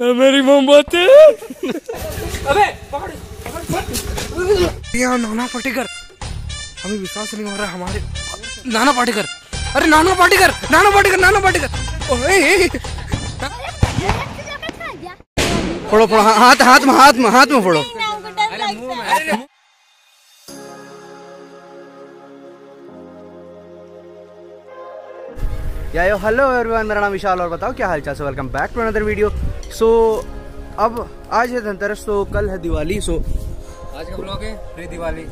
मेरी मोमबत्ती। अबे यहाँ नाना पाटेकर। हमें विश्वास नहीं हो रहा हमारे नाना पाटेकर। अरे नाना पाटेकर नाना पाटेकर नाना पाटेकर। फोड़ो फोड़ो हाथ हाथ में हाथ में हाथ में फोड़ो। या यो हेलो एवरीवन मेरा नाम विशाल और बताओ क्या हालचाल? से welcome back to another video so अब आज है धनतेरस तो कल है दिवाली सो आज का ब्लॉग है प्री दिवाली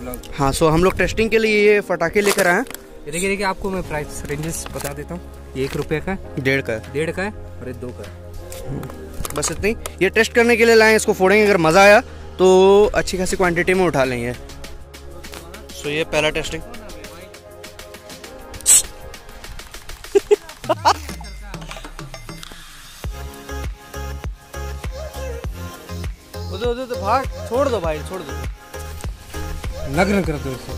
ब्लॉग हाँ सो हम लोग टेस्टिंग के लिए ये फटाके लेकर आए हैं। ये देखिए देखिए आपको मैं प्राइस रेंजेस बता देता हूँ। ये एक रुपये का डेढ़ का है। डेढ़ का है और ये दो का बस इतनी। ये टेस्ट करने के लिए लाए इसको फोड़ेंगे अगर मज़ा आया तो अच्छी खासी क्वांटिटी में उठा लेंगे। सो ये पहला टेस्टिंग उधर उधर तो भाग छोड़ दो भाई छोड़ दो। नग्न कर दो इसे।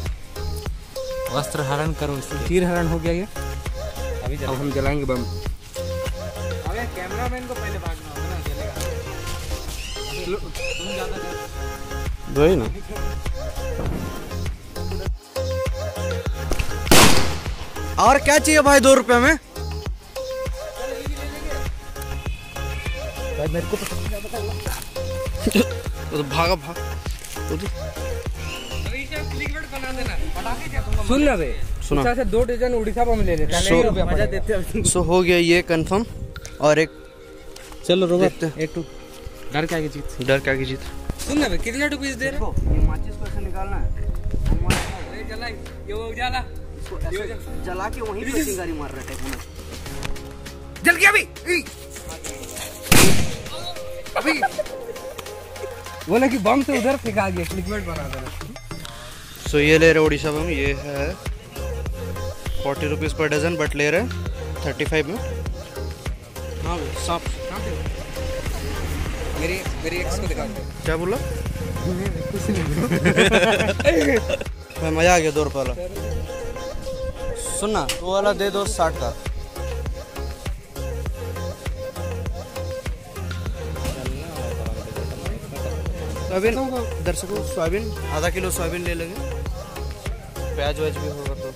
वस्त्र हरण करो इसे। तीर हरण हो गया ये। अभी अब हम जलाएँगे बम। अबे कैमरामैन को पहले भागना होगा ना जलेगा। तुम ज़्यादा वही ना। और क्या चाहिए भाई दो रुपए में? मेरे को वो तो भागा भाग। तो- सुन ना बे। सुना। से दो डजन उड़ीसा बम ले लेते सो- मज़ा देते हैं सो हो गया ये कंफर्म और एक चलो रोको। एक टू घर के आगे जीत। डर क्या की जीत। सुन ना बे कितना रुपीस दे रहे ये माचिस को ऐसे निकालना है। अरे जला ये वो उजाला। जला के वहीं पे चिंगारी मार रहे थे जल गया अभी। अभी बोला कि बम से उधर फेंका दिया लिक्विड बना देना सो ये ले रहे उड़ीसा बम ये है forty rupees per dozen but ले रहे थर्टी फाइव में। हाँ भाई, मेरी मेरी एक्स को दिखा क्या बोला? भाई मज़ा आ गया दो रुपये वाला सुनना वो वाला दे दो साठ का। सोयाबीन? दर्शकों सोयाबीन आधा किलो सोयाबीन ले लेंगे। प्याज व्याज भी होगा तो।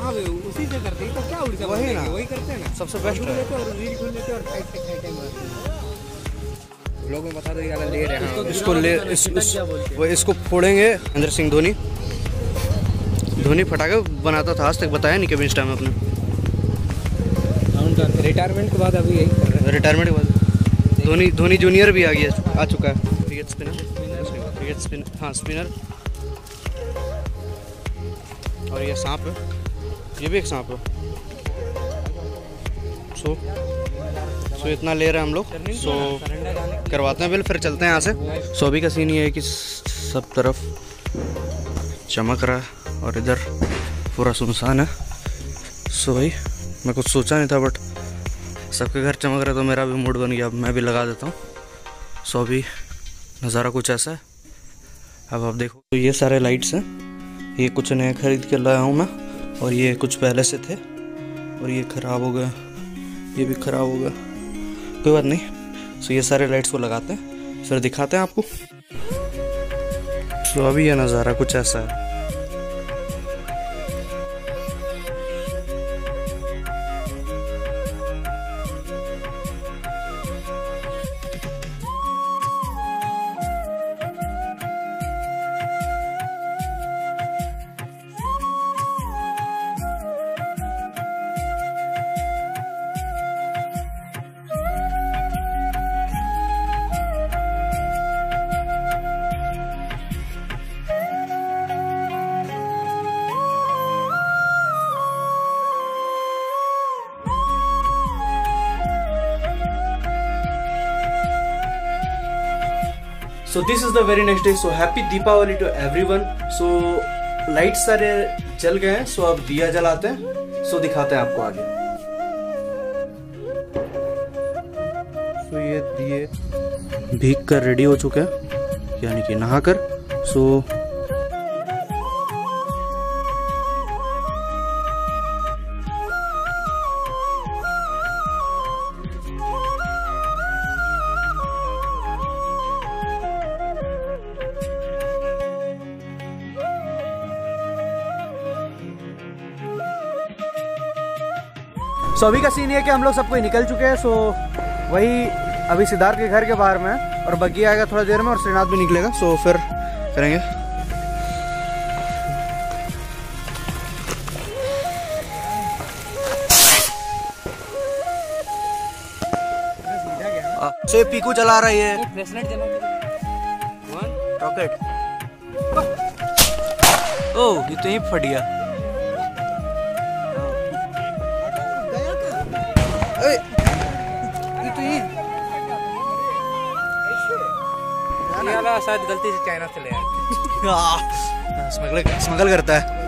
हाँ उसी से करते हैं। तो क्या वही ना। वही करते हैं ना। सबसे बेस्ट है। और रील खोल लेते और लोग में बता दो ले रहे हैं। इसको ले इस, इस, वो इसको फोड़ेंगे। महेंद्र सिंह धोनी। धोनी फटाके बनाता था आज तक बताया नहीं कभी इंस्टा में अपने। रिटायरमेंट के बाद अभी यही कर रहे हैं। रिटायरमेंट के बाद। धोनी धोनी जूनियर भी आ गया आ चुका है। स्पिनर हाँ स्पिनर और ये सांप है। ये भी एक सांप है। सो सो इतना ले रहे हैं हम लोग। सो करवाते हैं बिल फिर चलते हैं यहाँ से। सो अभी का सीन ये है कि सब तरफ़ चमक रहा है और इधर पूरा सुनसान है। सो भाई मैं कुछ सोचा नहीं था बट सबके घर चमक रहा तो मेरा भी मूड बन गया। अब मैं भी लगा देता हूँ। सो अभी नज़ारा कुछ ऐसा है। अब आप देखो तो ये सारे लाइट्स हैं। ये कुछ नए खरीद के लाया हूँ मैं, और ये कुछ पहले से थे, और ये ख़राब हो गया ये भी ख़राब हो गया कोई बात नहीं सो ये सारे लाइट्स को लगाते हैं, फिर दिखाते हैं आपको। सो अभी यह नज़ारा कुछ ऐसा है। So this is the very next day so happy Deepavali to everyone so light सारे जल गए हैं सो अब दिया जलाते हैं। सो दिखाते हैं आपको आगे। सो ये दिए भीग कर रेडी हो चुके हैं, यानी कि नहाकर। सो सो अभी का सीन ये है कि हम लोग सब कोई निकल चुके हैं सो वही अभी सिद्धार्थ के घर के बाहर में और बग्गी आएगा थोड़ा देर में और श्रीनाथ भी निकलेगा सो फिर करेंगे। सो ये पीकू चला रहा है। रॉकेट ओह ये तो ही फट गया। ये वाला शायद गलती से चाइना से ले आया स्मगल स्मगल करता है।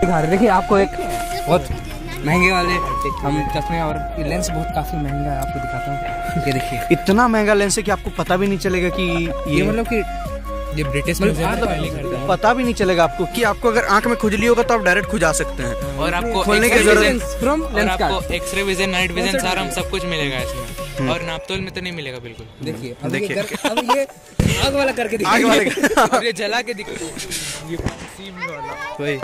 दिखा रहे देखिए आपको एक बहुत महँगे वाले हम चश्मे और ये लेंस बहुत काफ़ी महँगा है आपको दिखाता हूँ। ये देखिए। इतना महँगा लेंस है कि आपको पता भी नहीं चलेगा कि ये ये मतलब कि ये ब्रिटिश म्यूज़ियम में तो पहले खरीदा है। पता भी नहीं चलेगा आपको कि आपको अगर आँख में खुजली होगा तो आप डायरेक्ट खुजा सकते हैं। और आपको खोलने की जरूरत- फ्रॉम लेंस आपको एक्सरे विजन नाइट विजन सारा हम सब कुछ मिलेगा इसमें। और नापतोल में तो नहीं मिलेगा बिल्कुल देखिए अब देखिए। ये अब ये आग वाला करके आग वाले ये जला के दिख वही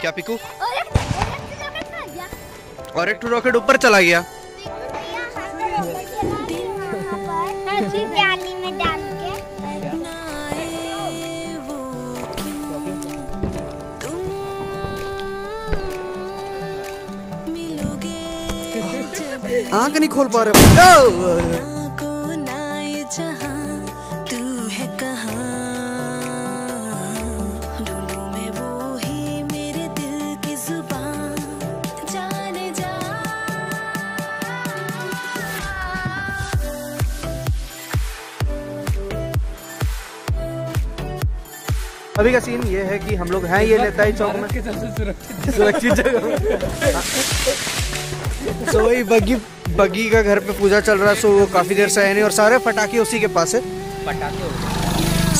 क्या पिकू और एक टू रॉकेट और एक रॉकेट ऊपर चला गया आँख नहीं खोल पा रहे ओ! को ना ये जहाँ तू है। कहाँ ढूंढूं मैं वो ही मेरे दिल की ज़ुबान जाने जा अभी का सीन ये है कि हम लोग हैं ये नेताई चौक में। सुरक्षित जगह। सो वही बग्गी बग्गी का घर पे पूजा चल रहा है सो वो काफ़ी देर से है नहीं और सारे पटाखे उसी के पास है।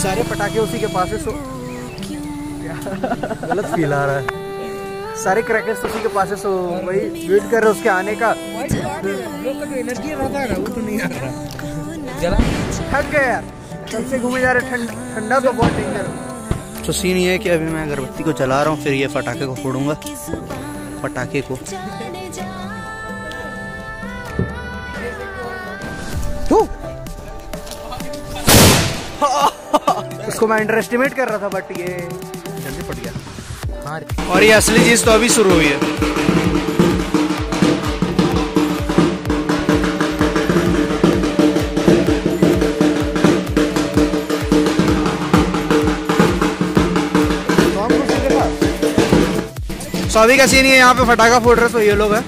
सारे पटाखे उसी के पास है सो गलत फील आ रहा है। सारे क्रैकर्स उसी के पास है सो वही वेट कर रहे उसके आने का। लोग का जो एनर्जी रहता है वो तो नहीं आ रहा थक गए यार से घूमे जा रहे ठंडा तो बहुत डेंजर तो सीन ये है कि अभी मैं अगरबत्ती को जला रहा हूँ फिर ये पटाखे को फोड़ूँगा। पटाखे को। उसको मैं अंडर एस्टिमेट कर रहा था बट ये जल्दी फट गया। हाँ और ये असली चीज़ तो अभी शुरू हुई है। अभी का सीन ये यहाँ पे फटाका फोड़ रहे तो ये लोग है।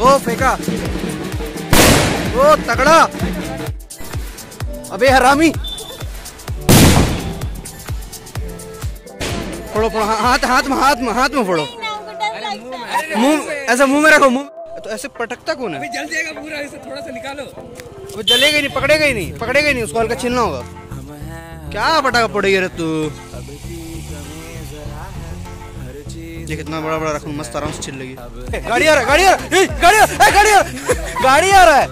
ओ फेंका। ओ तगड़ा। अबे हरामी। फोड़ो फोड़ो हाथ हाथ में हाथ में हाथ में फोड़ो। मुँह ऐसा मुँह में रखो मुँह। तो ऐसे पटकता कौन है? जल जाएगा पूरा इसे थोड़ा सा निकालो। वो जलेगा ही नहीं पकड़ेगा ही नहीं पकड़ेगा ही नहीं उसको हल्का छीलना होगा। क्या पटाखा पड़ेगी रे तू? ये कितना बड़ा बड़ा रखूँ मस्त आराम से छिल लेगी। गाड़ी आ रहा है गाड़ी आ रहा है गाड़ी आ रहा है गाड़ी आ रहा है।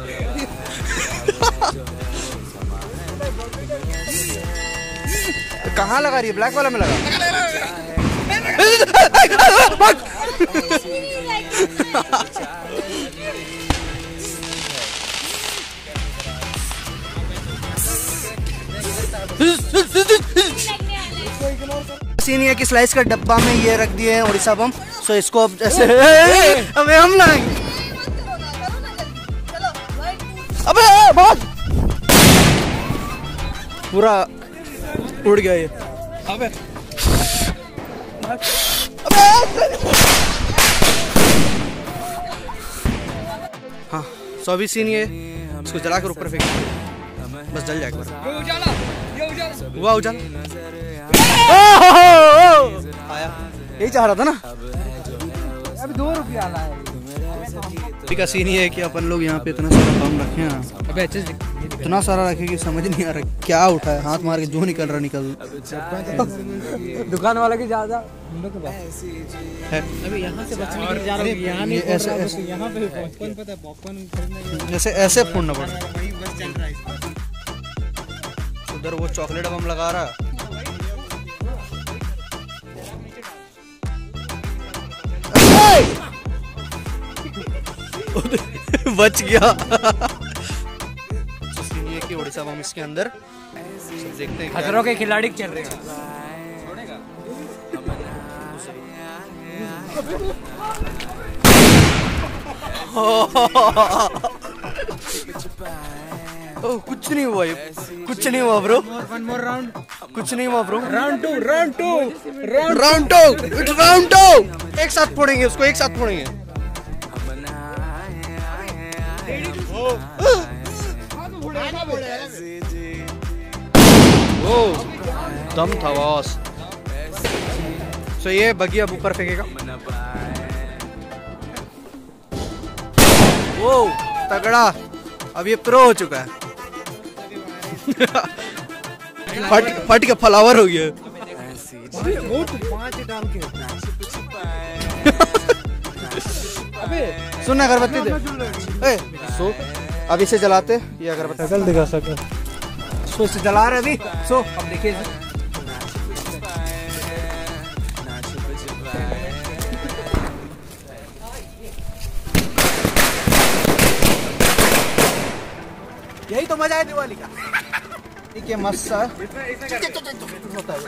कहाँ लगा रही है ब्लैक वाला में लगा! सीन ये कि स्लाइस का डब्बा में ये रख दिए हैं उड़ीसा बम सो इसको अब जैसे हमें हम लाएँगे अबे भाग पूरा उड़ गया ये। अबे हाँ। सो अभी सीन ये इसको जलाकर ऊपर फेंक बस जल जाएगा। उजाला उजाला। हुआ उजाला। हो। आया। यही चाह रहा था ना? अभी दो रुपया आला है सीन ये है कि अपन लोग यहाँ पे इतना सारा काम रखे हैं। अबे अच्छे से इतना सारा रखे कि समझ नहीं आ रहा क्या उठा है हाथ मार के जो निकल रहा निकल। दुकान वाला की ज़्यादा हम लोग के पास है। अभी यहाँ से बचने के लिए जा रहा हूँ यहाँ नहीं ये ऐसे ऐसे यहाँ पे पॉपकॉर्न पता है पॉपकॉर्न खरीदने जैसे ऐसे फोड़ना पड़ा उधर वो चॉकलेट बम लगा रहा है। बच गया। कि उड़ीसा बम इसके अंदर। देखते हैं खतरों के खिलाड़ी चल रहे हैं। ओ, कुछ नहीं हुआ ये। कुछ नहीं हुआ ब्रो। वन मोर राउंड कुछ नहीं हुआ bro. Round two round two round two it's round two एक साथ फोड़ेंगे उसको एक साथ फोड़ेंगे। ओ दम था बॉस सो ये बगी अब ऊपर फेंकेगा। वो तगड़ा। अब ये प्रो हो चुका है। फट फट के फ्लावर हो गया। सुन अगरबत्ती दे। ए, सो अब इसे जलाते ये अगरबत्ती शकल दिखा सके। सो इसे जला रहे अभी। सो अब देखिए यही तो मज़ा है दिवाली का। ठीक है मस्त सा होता है।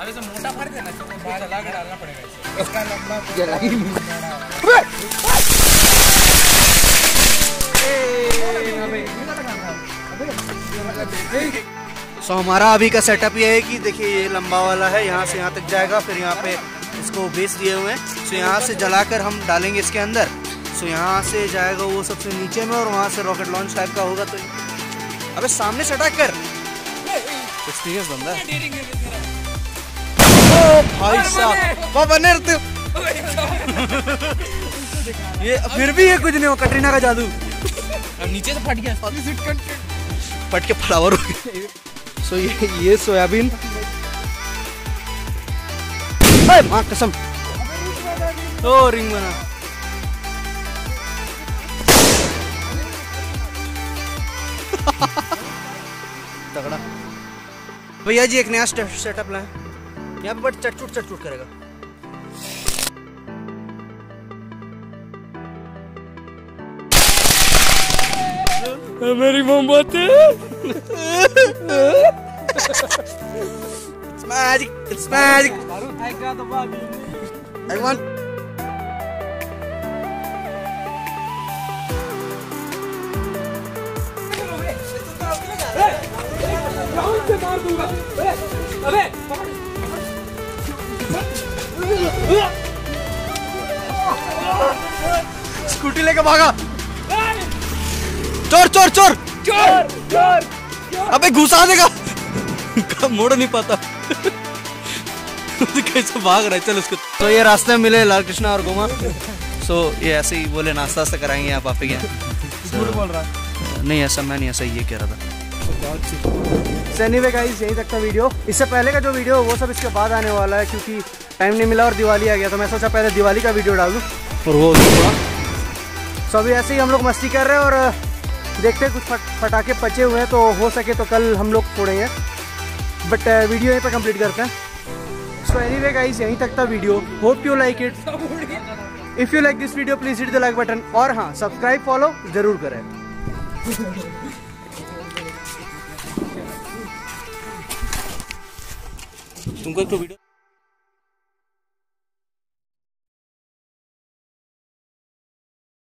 अभी तो मोटा फ़र्क है ना तो बाहर चला के डालना पड़ेगा इसे। जला सो हमारा अभी का सेटअप ये है कि देखिए ये लंबा वाला है यहाँ से यहाँ तक जाएगा फिर यहाँ पे इसको बेस दिए हुए हैं। सो यहाँ से जलाकर हम डालेंगे इसके अंदर। सो यहाँ से जाएगा वो सबसे नीचे में और वहाँ से रॉकेट लॉन्च टाइप का होगा तो अबे सामने से अटैक कर। एक्सपीरियंस बंदा है। ओ भाई साहब वो बने रहते। ये फिर भी ये कुछ नहीं हो कटरीना का जादू। अब नीचे से फट गया। फट के फ्लावर हो गए सो ये ये सोयाबीन। माँ कसम। ओ रिंग बना। तगड़ा। भैया जी एक नया सेटअप लाए यहाँ पर बट चटचुट चटचुट करेगा। मेरी मोमबत्ती It's magic. It's magic. I got the bug. I want. Scooty लेके भागा चोर चोर चोर। चोर चोर अबे घुसा देगा। मोड़ नहीं पाता। तो कैसे भाग रहा है? चल उसको। तो ये रास्ते में मिले लाल कृष्णा और गोमा। सो ये ऐसे ही बोले नाश्ता वास्ता कराएँगे आप पापे के झूठ बोल रहा नहीं ऐसा मैं नहीं ऐसा ये कह रहा था। एनीवे गाइस यही तक था वीडियो इससे पहले का जो वीडियो वो सब इसके बाद आने वाला है क्योंकि टाइम नहीं मिला और दिवाली आ गया तो मैं सोचा पहले दिवाली का वीडियो डाल। और वो थोड़ा सो अभी ऐसे ही हम लोग मस्ती कर रहे हैं और देखते हैं कुछ पटाखे बचे हुए हैं तो हो सके तो कल हम लोग फोड़ेंगे। बट वीडियो यहीं पर कंप्लीट करते हैं। सो एनी वे गाइस यहीं तक था video hope you like it if you like this video please hit the like button और हाँ सब्सक्राइब फॉलो ज़रूर करें। तुमको तो वीडियो